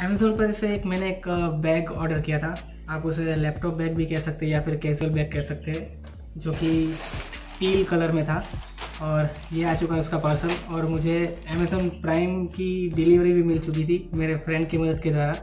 Amazon पर से एक मैंने एक बैग ऑर्डर किया था। आप उसे लैपटॉप बैग भी कह सकते हैं या फिर कैजुअल बैग कह सकते हैं, जो कि पील कलर में था। और ये आ चुका है उसका पार्सल और मुझे अमेज़ोन प्राइम की डिलीवरी भी मिल चुकी थी मेरे फ्रेंड की मदद के द्वारा।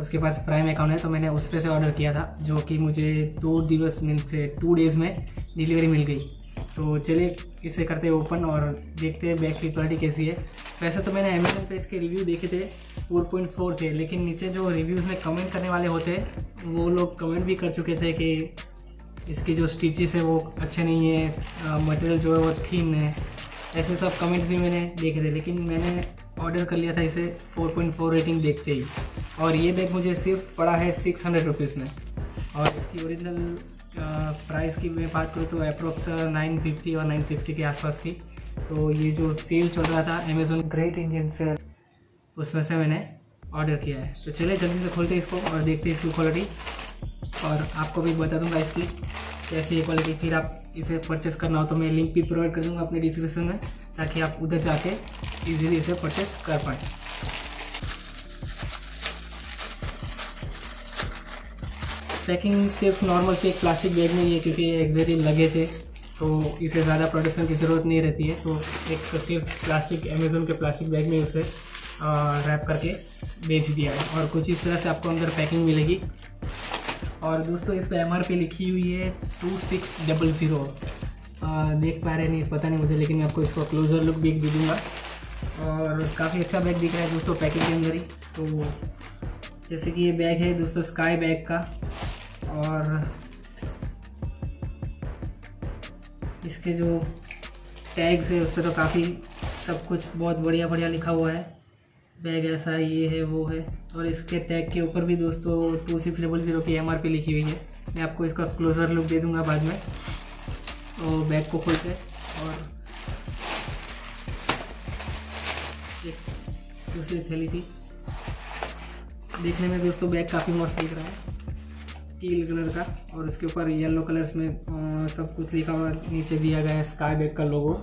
उसके पास प्राइम अकाउंट है तो मैंने उस पर से ऑर्डर किया था, जो कि मुझे दो दिवस मीन से टू डेज़ में डिलीवरी मिल गई। तो चलिए इसे करते हैं ओपन और देखते हैं बैग की क्वालिटी कैसी है। वैसे तो मैंने अमेजोन पे इसके रिव्यू देखे थे 4.4 थे, लेकिन नीचे जो रिव्यूज़ में कमेंट करने वाले होते, वो लोग कमेंट भी कर चुके थे कि इसके जो स्टिचेस है वो अच्छे नहीं है मटेरियल जो है वो थीन है। ऐसे सब कमेंट्स भी मैंने देखे थे, लेकिन मैंने ऑर्डर कर लिया था इसे 4.4 रेटिंग देखते ही। और ये बैग मुझे सिर्फ़ पड़ा है सिक्स हंड्रेड रुपीज़ में। और इसकी ओरिजिनल प्राइस की मैं बात करूँ तो अप्रोक्स नाइन फिफ्टी और नाइन सिक्सटी के आसपास थी। तो ये जो सेल चल रहा था अमेजोन ग्रेट इंडियन सेल उसमें से मैंने ऑर्डर किया है। तो चलिए जल्दी से खोलते हैं इसको और देखते हैं इसकी क्वालिटी और आपको भी बता दूँगा इसकी कैसी है क्वालिटी फिर आप इसे परचेस करना हो तो मैं लिंक भी प्रोवाइड कर दूँगा अपने डिस्क्रिप्शन में, ताकि आप उधर जाके इजीली इसे परचेस कर पाएँ। पैकिंग सिर्फ़ नॉर्मल से एक प्लास्टिक बैग में ही है क्योंकि ये एग्जैक्टली लगेज है तो इसे ज़्यादा प्रोडक्शन की ज़रूरत नहीं रहती है। तो एक सिर्फ़ प्लास्टिक अमेज़ोन के प्लास्टिक बैग में उसे रैप करके बेच दिया है। और कुछ इस तरह से आपको अंदर पैकिंग मिलेगी। और दोस्तों, इस एम लिखी हुई है टू सिक्स डबल ज़ीरो देख पा रहे नहीं, पता नहीं मुझे, लेकिन मैं आपको इसको क्लोज़र लुक भी दे दूँगा। और काफ़ी अच्छा बैग दिख रहा है दोस्तों पैकिंग के अंदर ही। तो जैसे कि ये बैग है दोस्तों स्काई बैग का। और इसके जो टैग्स है उस पर तो काफ़ी सब कुछ बहुत बढ़िया बढ़िया लिखा हुआ है। बैग ऐसा ये है, वो है। और इसके टैग के ऊपर भी दोस्तों टू सिक्स डबल ज़ीरो की एमआरपी लिखी हुई है। मैं आपको इसका क्लोज़र लुक दे दूँगा बाद में। तो बैग को खोलते और एक दूसरी थैली थी। देखने में दोस्तों बैग काफ़ी मस्त दिख रहा है। टील कलर का और उसके ऊपर येलो कलर्स में सब कुछ लिखा हुआ नीचे दिया गया है स्काई बैग का लोगो।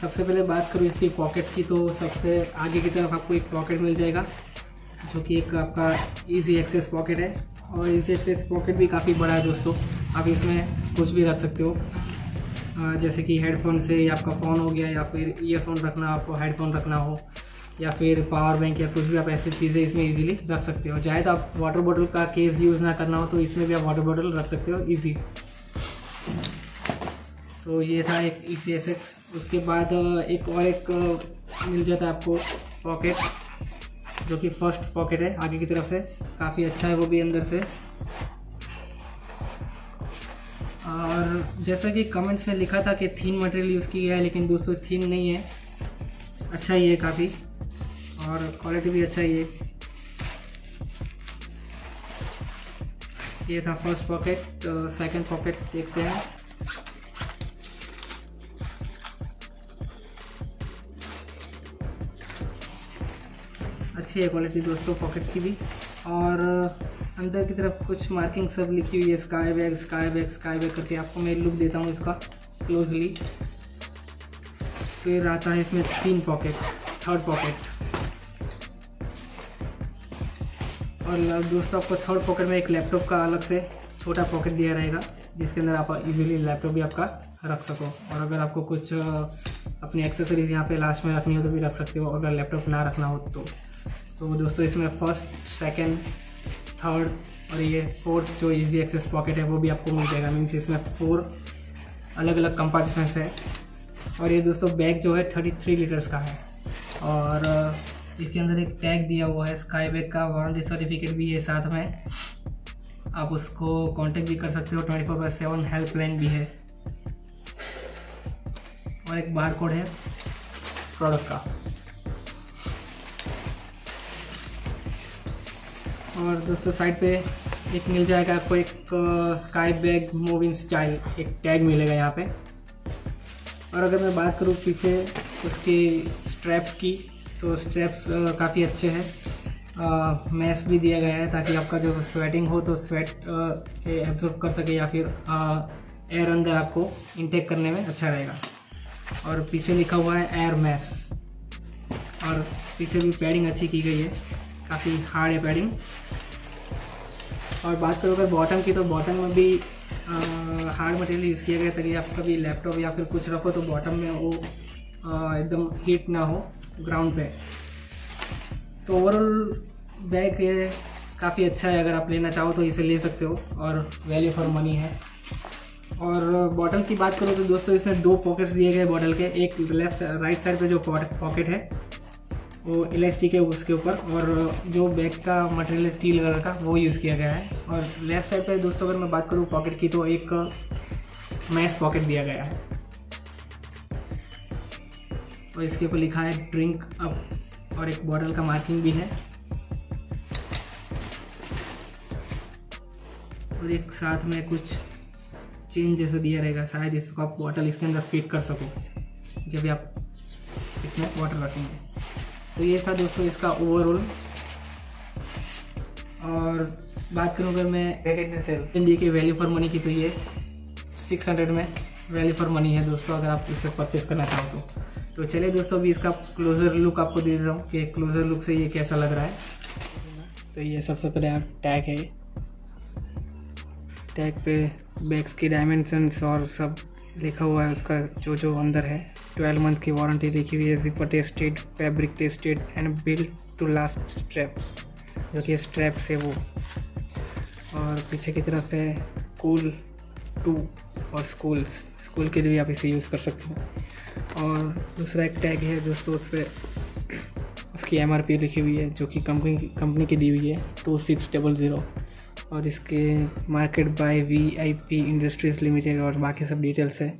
सबसे पहले बात करूँ इसकी पॉकेट्स की तो सबसे आगे की तरफ़ आपको एक पॉकेट मिल जाएगा, जो कि एक आपका इजी एक्सेस पॉकेट है। और इजी एक्सेस पॉकेट भी काफ़ी बड़ा है दोस्तों, आप इसमें कुछ भी रख सकते हो। जैसे कि हेडफोन से आपका फ़ोन हो गया, या फिर ईयरफोन रखना आपको हेडफोन रखना हो या फिर पावर बैंक या कुछ भी आप ऐसी चीज़ें इसमें इजीली रख सकते हो। चाहे तो आप वाटर बॉटल का केस यूज़ ना करना हो तो इसमें भी आप वाटर बॉटल रख सकते हो इजी तो ये था एक ई एक्स उसके बाद एक और एक मिल जाता है आपको पॉकेट जो कि फ़र्स्ट पॉकेट है, आगे की तरफ़ से। काफ़ी अच्छा है वो भी अंदर से। और जैसा कि कमेंट्स में लिखा था कि थीन मटेरियल यूज़ किया है, लेकिन दोस्तों थीन नहीं है। अच्छा ही है काफ़ी। और क्वालिटी भी अच्छा ही है ये था फ़र्स्ट पॉकेट सेकंड पॉकेट देखते हैं। अच्छी है क्वालिटी दोस्तों पॉकेट्स की भी। और अंदर की तरफ़ कुछ मार्किंग सब लिखी हुई है Sky Bag Sky Bag Sky Bag करके। आपको मैं लुक देता हूँ इसका क्लोजली फिर आता है इसमें तीन पॉकेट थर्ड पॉकेट और दोस्तों, आपको थर्ड पॉकेट में एक लैपटॉप का अलग से छोटा पॉकेट दिया रहेगा, जिसके अंदर आप इजीली लैपटॉप भी आपका रख सको। और अगर आपको कुछ अपनी एक्सेसरीज यहाँ पे लास्ट में रखनी हो तो भी रख सकते हो, अगर लैपटॉप ना रखना हो तो। तो दोस्तों, इसमें फ़र्स्ट सेकेंड थर्ड और ये फोर्थ जो इजी एक्सेस पॉकेट है, वो भी आपको मिल जाएगा। मीन्स इसमें फोर अलग अलग कंपार्टमेंट्स है। और ये दोस्तों बैग जो है थर्टी थ्री लीटर्स का है। और इसके अंदर एक टैग दिया हुआ है स्काई बैग का वारंटी सर्टिफिकेट भी है साथ में। आप उसको कांटेक्ट भी कर सकते हो twenty four by seven helpline भी है। और एक बार कोड है प्रोडक्ट का। और दोस्तों साइड पे एक मिल जाएगा आपको एक स्काई बैग मूविंग स्टाइल एक टैग मिलेगा यहाँ पे। और अगर मैं बात करूँ पीछे उसके स्ट्रैप्स की तो स्ट्रैप्स काफ़ी अच्छे हैं। मैस भी दिया गया है ताकि आपका जो स्वेटिंग हो तो स्वेट एब्जॉर्ब कर सके या फिर एयर अंदर आपको इंटेक करने में अच्छा रहेगा। और पीछे लिखा हुआ है एयर मैस और पीछे भी पैडिंग अच्छी की गई है। काफ़ी हार्ड है पैडिंग और बात करो अगर बॉटम की तो बॉटम में भी हार्ड मटेरियल यूज़ किया गया ताकि आप कभी लैपटॉप या फिर कुछ रखो तो बॉटम में वो एकदम हीट ना हो। ग्राउंड पे। तो ओवरऑल बैग ये काफ़ी अच्छा है, अगर आप लेना चाहो तो इसे ले सकते हो और वैल्यू फॉर मनी है। और बॉटल की बात करो तो दोस्तों, इसमें दो पॉकेट्स दिए गए बॉटल के, एक लेफ़्ट राइट साइड पे जो पॉकेट है, वो इलास्टिक है उसके ऊपर, और जो बैग का मटेरियल है टील कलर का, वो यूज़ किया गया है। और लेफ़्ट साइड पे दोस्तों, अगर मैं बात करूँ पॉकेट की तो एक मैस पॉकेट दिया गया है। और इसके ऊपर लिखा है ड्रिंक अप और एक बॉटल का मार्किंग भी है। और एक साथ में कुछ चेन जैसे दिया रहेगा शायद इसको आप बॉटल इसके अंदर फिट कर सको जब भी आप इसमें वाटर रखेंगे। तो ये था दोस्तों इसका ओवरऑल और बात करूँ अगर मैं इंडिया की वैल्यू फॉर मनी की तो ये 600 में वैल्यू फॉर मनी है दोस्तों अगर आप इसे परचेज़ करना चाहो तो। तो चलिए दोस्तों, अभी इसका क्लोज़र लुक आपको दे रहा हूँ कि क्लोज़र लुक से ये कैसा लग रहा है। तो ये सबसे पहले आप टैग है। टैग पे बैग्स की डायमेंशंस और सब लिखा हुआ है, उसका जो जो अंदर है। 12 मंथ की वारंटी लिखी हुई है zipper tested fabric tested and build to last straps जो कि स्ट्रैप्स है वो। और पीछे की तरफ़ है कूल टू और स्कूल्स स्कूल के लिए भी आप इसे यूज़ कर सकते हो। और दूसरा एक टैग है दोस्तों उस पर उसकी एमआरपी लिखी हुई है, जो कि कंपनी कंपनी की दी हुई है टू सिक्स डबल ज़ीरो और इसके market by V I P industries limited और बाकी सब डिटेल्स है।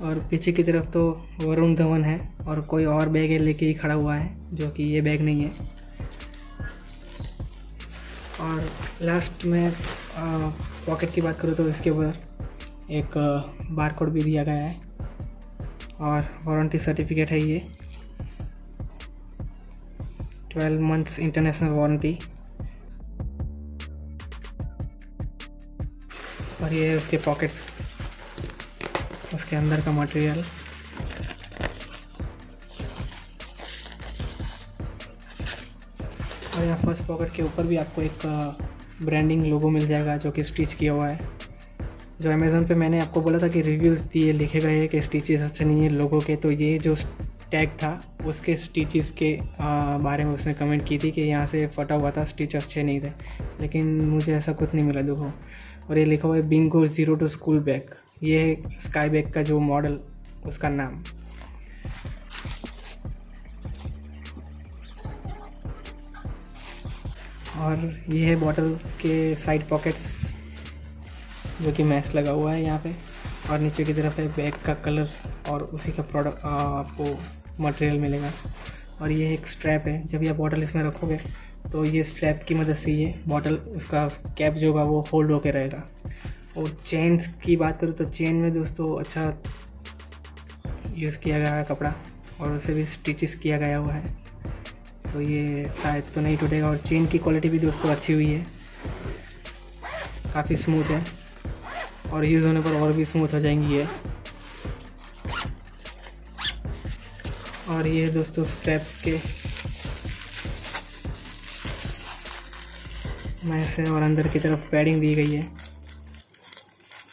और पीछे की तरफ़ तो वरुण धवन है और कोई और बैग है लेके ही खड़ा हुआ है, जो कि ये बैग नहीं है। और लास्ट में पॉकेट की बात करूँ तो इसके ऊपर एक बार कोड भी दिया गया है और वारंटी सर्टिफिकेट है ये। ट्वेल्व मंथ्स इंटरनेशनल वारंटी और ये उसके पॉकेट्स उसके अंदर का मटेरियल और यहाँ फ़र्स्ट पॉकेट के ऊपर भी आपको एक ब्रांडिंग लोगो मिल जाएगा जो कि स्टिच किया हुआ है। जो अमेज़ोन पे मैंने आपको बोला था कि रिव्यूज़ दिए, लिखे गए हैं कि स्टिचेस अच्छे नहीं है लोगों के तो ये जो टैग था, उसके स्टिचेस के बारे में उसने कमेंट की थी कि यहाँ से फटा हुआ था स्टिच अच्छे नहीं थे। लेकिन मुझे ऐसा कुछ नहीं मिला, देखो। और ये लिखा हुआ है bingo zero two school bag ये है स्काई बैग का जो मॉडल उसका नाम। और ये है बॉटल के साइड पॉकेट्स जो कि मैच लगा हुआ है यहाँ पे। और नीचे की तरफ़ है बैग का कलर और उसी का प्रोडक्ट आपको मटेरियल मिलेगा। और ये एक स्ट्रैप है, जब ये बॉटल इसमें रखोगे तो ये स्ट्रैप की मदद से ये बॉटल उसका कैप जो होगा वो होल्ड होकर रहेगा। और चेन की बात करूँ तो चेन में दोस्तों अच्छा यूज़ किया गया है कपड़ा, और उसे भी स्टिचेस किया गया हुआ है। तो ये शायद तो नहीं टूटेगा, और चेन की क्वालिटी भी दोस्तों अच्छी हुई है। काफ़ी स्मूथ है। और यूज़ होने पर और भी स्मूथ हो जाएँगी ये। और ये दोस्तों स्ट्रैप्स के। में से और अंदर की तरफ़ पैडिंग दी गई है।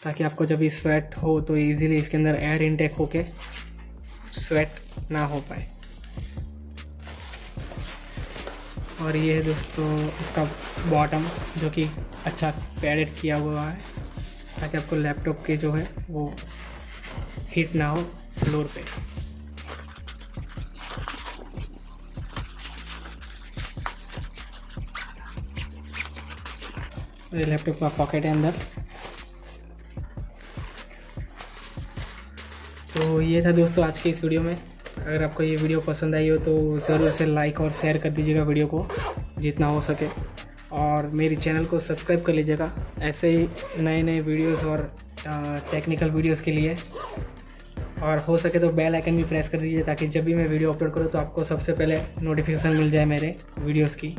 ताकि आपको जब भी स्वेट हो तो इजीली इसके अंदर एयर इनटेक होके स्वेट ना हो पाए। और ये है दोस्तों इसका बॉटम जो कि अच्छा पैडेड किया हुआ है। ताकि आपको लैपटॉप के जो है वो हीट ना हो फ्लोर पे। लैपटॉप का पॉकेट है अंदर। तो ये था दोस्तों आज के इस वीडियो में। अगर आपको ये वीडियो पसंद आई हो तो ज़रूर से लाइक और शेयर कर दीजिएगा वीडियो को, जितना हो सके। और मेरी चैनल को सब्सक्राइब कर लीजिएगा। ऐसे ही नए नए वीडियोस और टेक्निकल वीडियोस के लिए। और हो सके तो बेल आइकन भी प्रेस कर दीजिए ताकि जब भी मैं वीडियो अपलोड करूँ तो आपको सबसे पहले नोटिफिकेशन मिल जाए मेरे वीडियोज़ की।